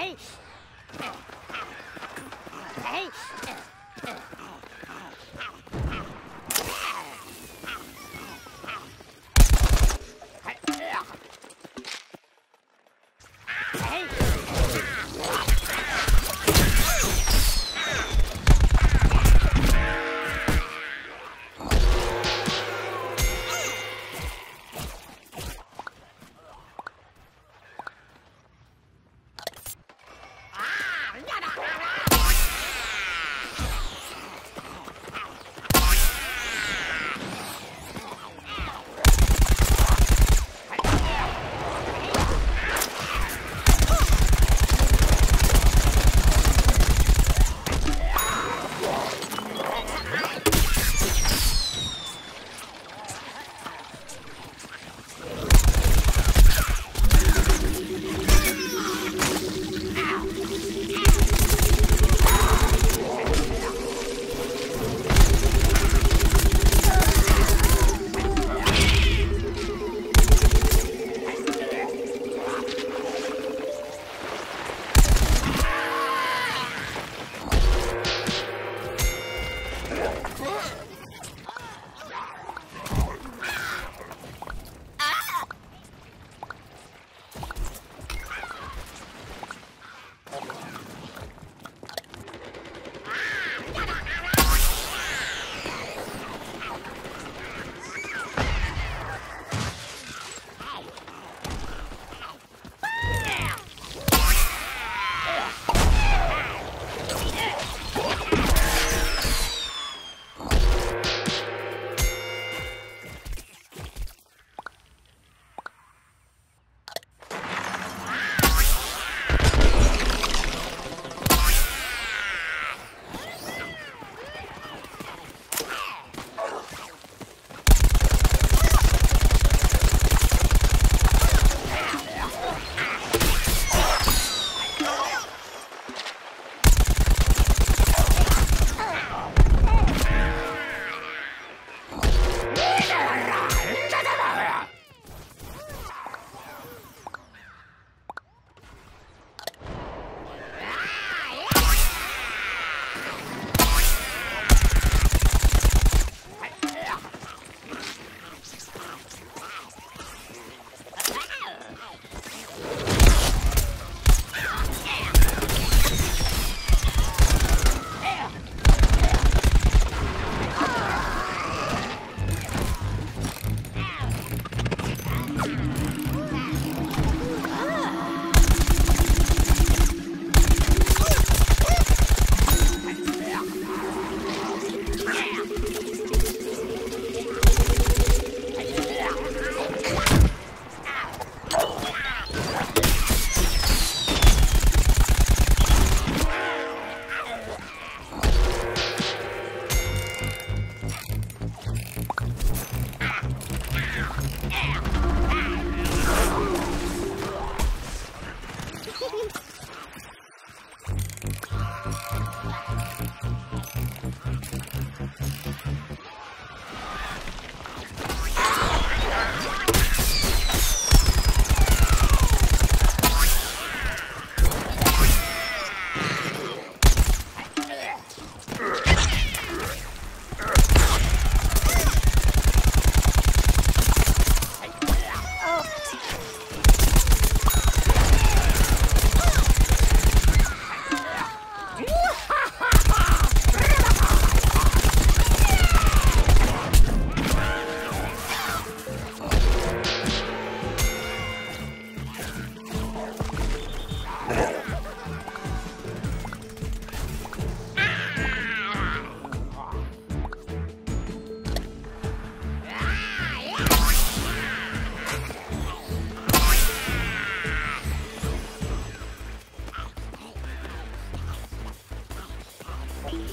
Hey. Ugh. Yeah.